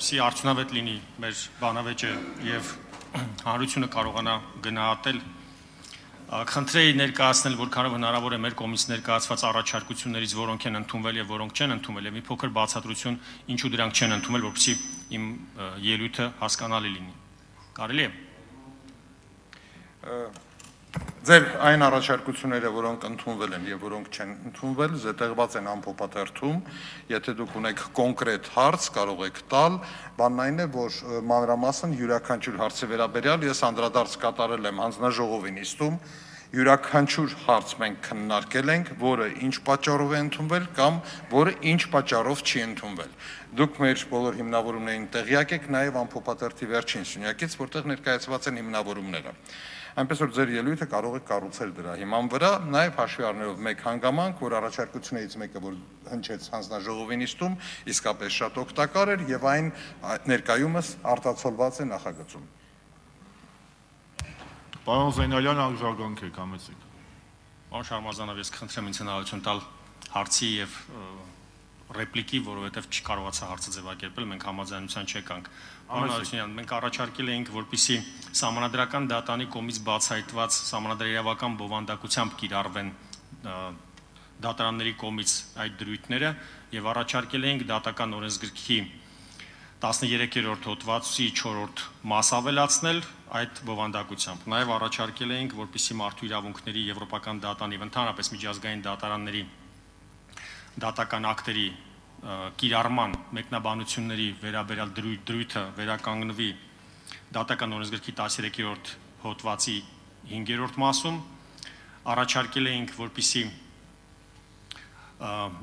որպեսզի արդյունավետ լինի մեր բանավեճը եւ հանրությունը կարողանա գնահատել Խնդրեի ներկայացնել, որքանով հնարավոր է մեր կողմից ներկայացված առաջարկություններից որոնք են ընդունվել եւ որոնք չեն ընդունվել եւ մի փոքր բացատրություն ինչու դրանք չեն ընդունվել, որպեսզի իմ ելույթը հասկանալի լինի։ Կարելի է։ Ձեր այն առաջարկությունները, որոնք ընդունվել են եւ որոնք չեն ընդունվել, զետեղված են ամփոփաթերթում։ Եթե դուք ունեք կոնկրետ հարց, կարող եք տալ։ Բանն այն է, որ մանրամասն յուրաքանչյուր հարցի վերաբերյալ ես անդրադարձ կատարել եմ հանձնաժողովի նիստում յուրաքանչյուր հարց մենք քննարկել ենք, որը ինչ պատճառով է ընդունվել կամ որը ինչ պատճառով չի ընդունվել։ Դուք մեր բոլոր հիմնավորումներին տեղյակ եք, նաև ամփոփաթերթի վերջին շնյակից, որտեղ ներկայացված են հիմնավորումները։ Այնպես որ ձեր ելույթը կարող է կառուցել դրա հիման վրա, նաև հաշվի առնելով մեկ հանգամանք, որ առաջարկություններից մեկը, որ հնչեց հանձնաժողովի նիստում, իսկապես շատ օգտակար էր եւ այն ներկայումս արտացոլված է նախագծում։ Պարոն Զենալյան, արձագանք եք, համեցեք։ Պարոն Շարմազանov, ես կխնդրեմ ինձ հնարավորություն տալ հարցի եւ ռեպլիկի, որովհետեւ չկարողացա հարցը ձևակերպել, մենք համաձայնության չեկանք։ Պարոն Ալիչյան, մենք առաջարկել էինք, որպիսի համանadrական դատանի կողմից բացահայտված համանadrերավական բովանդակությամբ կիրառվեն դատարանների կողմից այդ դրույթները եւ առաջարկել էինք դատական օրենսգրքի 13-րդ հոդվածի 4-րդ մաս ավելացնել այդ բովանդակությամբ։ Նաև առաջարկել էինք, որպիսի մարդու իրավունքների եվրոպական դատան եւ ընդհանրապես միջազգային դատարանների դատական ակտերի կիրառման մեկնաբանությունների վերաբերյալ դրույթը վերականգնվի դատական օրենսգրքի 13-րդ հոդվածի 5-րդ մասում առաջարկել էինք, որպիսի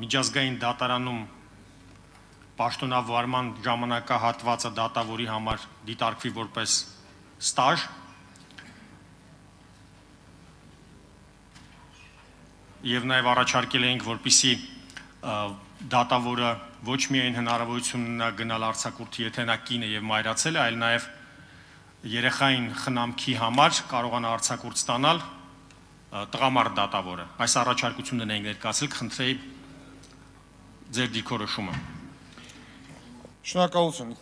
միջազգային դատարանում պաշտոնավարման ժամանակահատվածը դատավորի համար դիտարկվի որպես ստաժ եւ նաեւ առաջարկել էինք որպիսի դատավորը ոչ միայն հնարավորություն ունենա գնալ արցակուրտի եթե նա կին է եւ մայրացել է, այլ նաեւ երեխային խնամքի համար կարողանա արցակուրտ ստանալ տղամարդ դատավորը։ Այս առաջարկությունն ենք ներկայացել, խնդրեի ձեր դիրքորոշումը։ Շնորհակալություն։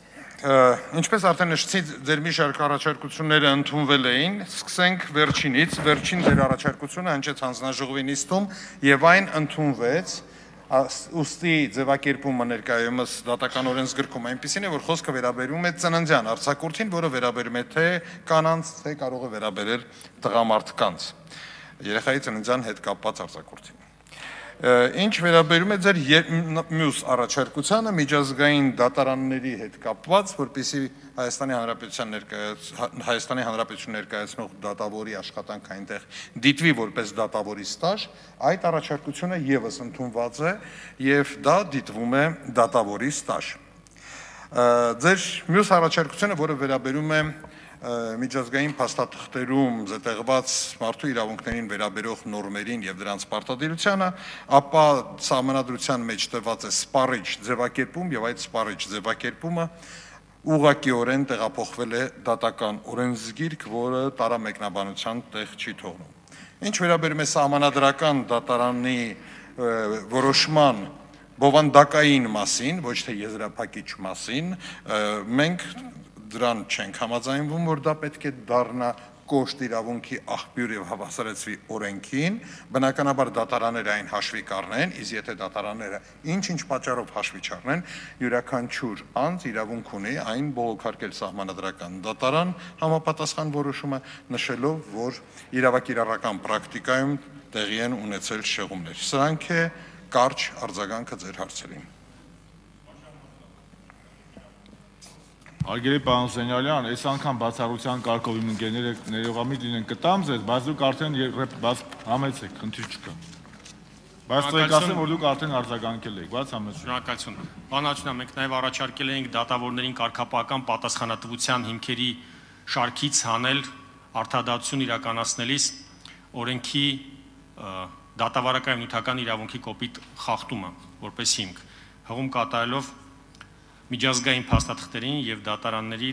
Ինչպես արդեն նշեցի, ձեր մի շարք առաջարկությունները ընդունվել էին։ Սկսենք վերջինից։ Վերջին ձեր առաջարկությունը հնչեց հանձնաժողովի նիստում եւ այն ընդունվեց ուստի ձևակերպումը ներկայումս դատական օրենսգրքում այնպեսին է, որ խոսքը վերաբերում է ծննդյան արձակուրդին, որը վերաբերում է թե կանանց, թե կարող է վերաբերել տղամարդկանց։ Երեխայի ծննդյան հետ կապված արձակուրդին։ Ինչ վերաբերում է ձեր մյուս առաջարկությանը միջազգային դատարանների հետ կապված, որպեսի Հայաստանի Հանրապետության ներկայաց Հայաստանի Հանրապետություն ներկայացնող դատավորի աշխատանք այնտեղ դիտվի որպես դատավորի ստաժ, այդ առաջարկությունը եւս ընդունված է եւ դա դիտվում է դատավորի ստաժ։ Ձեր մյուս առաջարկությունը, որը վերաբերում է միջազգային փաստաթղթերում զետեղված մարդու իրավունքներին վերաբերող նորմերին եւ դրանց պարտադիրությանը, ապա համանadrության մեջ տված է սպառիչ ձևակերպում եւ այդ սպառիչ ձևակերպումը ուղղակիորեն տեղափոխվել է դատական օրենսգիրք, որը տարամեկնաբանության տեղ չի թողնում։ Ինչ վերաբերում է համանadrական դատարանի որոշման բովանդակային մասին, ոչ թե եզրափակիչ մասին, մենք դրան չենք համաձայնվում, որ դա պետք է դառնա կոշտ իրավունքի աղբյուր եւ հավասարեցվի օրենքին, բնականաբար դատարանները այն հաշվի կառնեն, իսկ եթե դատարանները ինչ-ինչ պատճառով հաշվի չառնեն, յուրաքանչյուր անձ իրավունք ունի այն բողոքարկել սահմանադրական դատարան համապատասխան որոշումը նշելով, որ իրավակիրառական պրակտիկայում տեղի են ունեցել շեղումներ։ Սրանք է կարճ արձագանքը ձեր հարցերին։ Արգելի պարոն Սենյալյան, այս անգամ բացառության կարգով իմ ընկերները ներողամիտ լինեն կտամ ձեզ, բայց դուք արդեն բաց համեցեք, խնդիր չկա։ Բայց ցույց ասեմ, որ դուք արդեն արձագանքել եք, բաց համեցեք։ Շնորհակալություն։ Պարոն Աջնան, մենք նաև առաջարկել էինք դատավորներին կարգապահական պատասխանատվության հիմքերի շարքից հանել արդադատություն իրականացնելիս օրենքի դատավարական նյութական իրավունքի կոպիտ խախտումը որպես հիմք հղում կատարելով միջազգային փաստաթղթերին եւ դատարանների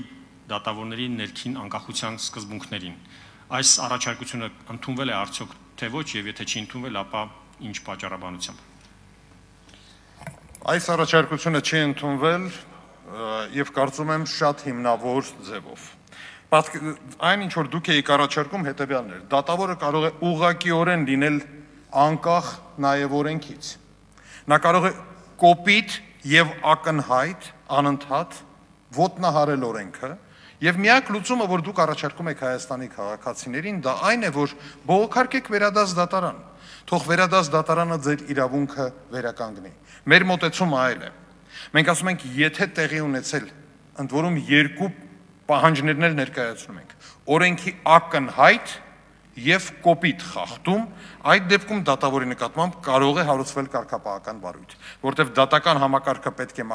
դատավորների ներքին անկախության սկզբունքներին։ Այս առաջարկությունը ընդունվել է արդյոք թե ոչ եւ եթե չի ընդունվել, ապա ինչ պատճառաբանությամբ։ Այս առաջարկությունը չի ընդունվել եւ կարծում եմ շատ հիմնավոր ձևով։ այն ինչ որ դուք եք առաջարկում հետեւյալն էր։ Դատավորը կարող է ուղղակիորեն լինել անկախ նաեւ օրենքից։ Նա կարող է կոպիտ եւ ակնհայտ անընդհատ ոտնահարել օրենքը Եվ միակ լուծումը, որ դուք առաջարկում եք Հայաստանի քաղաքացիներին, դա այն է, որ բողոքարկեք վերադաս դատարան։ Թող վերադաս դատարանը ձեր իրավունքը վերականգնի։ Մեր մտածումը այլ է։ Մենք ասում ենք, եթե տեղի ունեցել ընդ որում երկու պահանջներն ներկայացնում ենք։ Օրենքի ակնհայտ եւ կոպիտ խախտում, այդ դեպքում դատավորի նկատմամբ կարող է հարուցվել կարգապահական վարույթ, որտեղ դատական համակարգը պետք է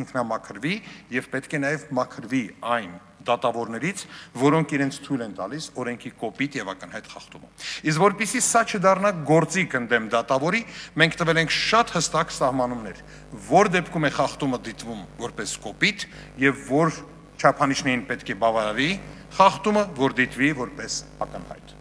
ինքնամաքրվի եւ պետք է նաեւ մաքրվի այն դատավորներից, որոնք իրենց թույլ են տալիս օրենքի կոպիտ եւ ակնհայտ խախտումը։ Իսկ որpիսի սա չդառնա գործիք ընդդեմ դատավորի, մենք տվել ենք շատ հստակ սահմանումներ, որ դեպքում է խախտումը դիտվում որպես կոպիտ եւ որ չափանիշներին պետք է բավարարի խախտումը, որ դիտվի որպես ակնհայտ։